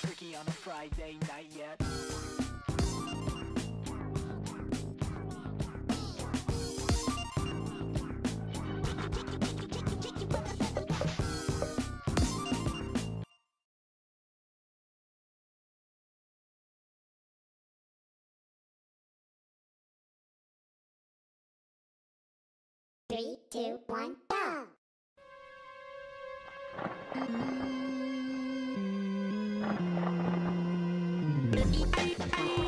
turkey on a Friday night yet? Three, two, one, go! はい!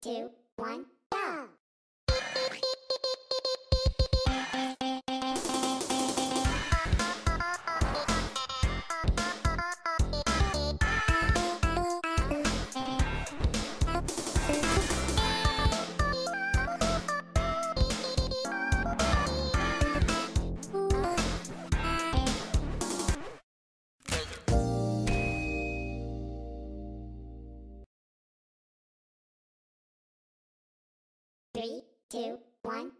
Two, one, Three, two, one,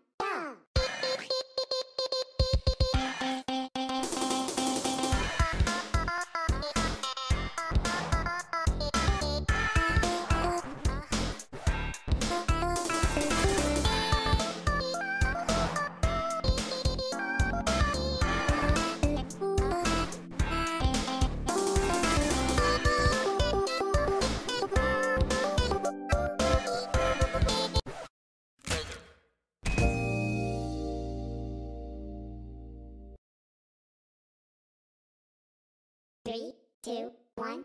two, one,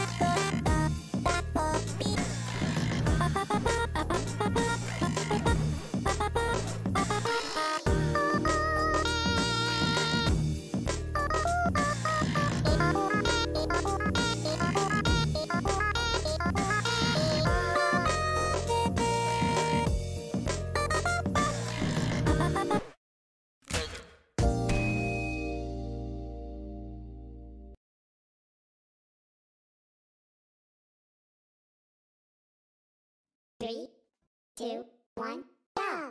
two, one, go!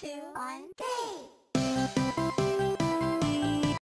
Two, one. Go!